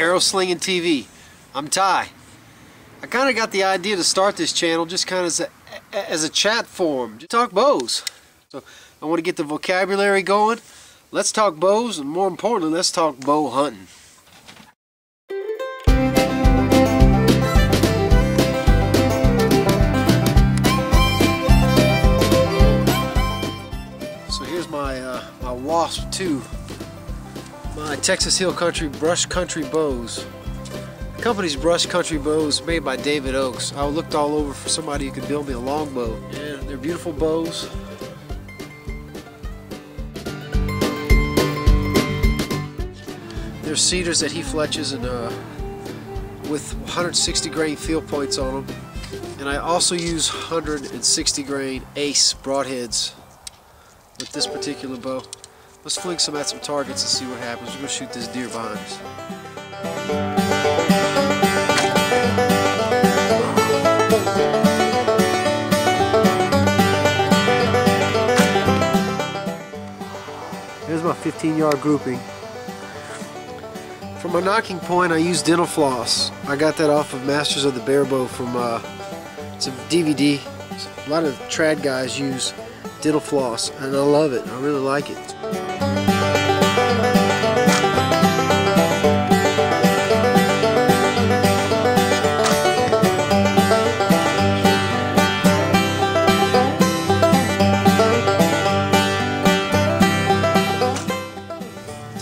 Arrow Slinging TV. I'm Ty. I kind of got the idea to start this channel just kind of as a, as a chat forum. Just talk bows. So I want to get the vocabulary going. Let's talk bows and more importantly, let's talk bow hunting. So here's my, uh, my Wasp 2 my Texas Hill Country Brush Country Bows. The company's Brush Country Bows made by David Oaks. I looked all over for somebody who could build me a longbow. And they're beautiful bows. They're cedars that he fletches and uh, with 160 grain field points on them. And I also use 160 grain ace broadheads with this particular bow. Let's fling some at some targets and see what happens. We're going to shoot this deer behind us. Here's my 15 yard grouping. For my nocking point I use dental floss. I got that off of Masters of the Barebow from uh, it's a DVD. A lot of trad guys use dental floss and I love it. I really like it.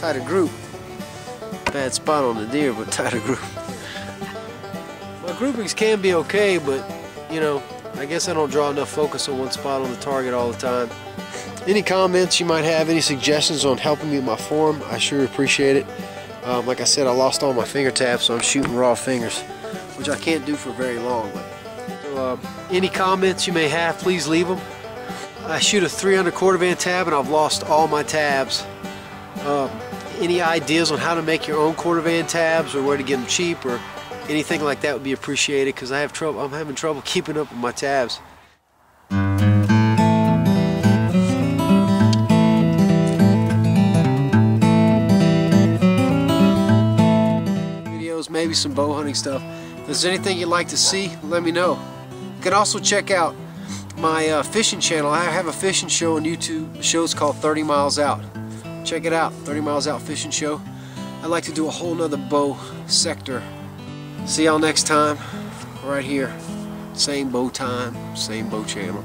Tighter group. Bad spot on the deer, but tighter group. My groupings can be okay, but you know, I guess I don't draw enough focus on one spot on the target all the time. Any comments you might have, any suggestions on helping me with my form, I sure appreciate it. Um, like I said, I lost all my finger tabs, so I'm shooting raw fingers, which I can't do for very long. But so, uh, any comments you may have, please leave them. I shoot a 300 Cordovan tab, and I've lost all my tabs. Um, any ideas on how to make your own Cordovan tabs, or where to get them cheap, or anything like that would be appreciated because I have trouble. I'm having trouble keeping up with my tabs. Videos, maybe some bow hunting stuff. If there's anything you'd like to see, let me know. You can also check out my uh, fishing channel. I have a fishing show on YouTube. The show's called 30 Miles Out. Check it out, 30 Miles Out Fishing Show. I'd like to do a whole nother bow sector See y'all next time, right here. Same bow time, same bow channel.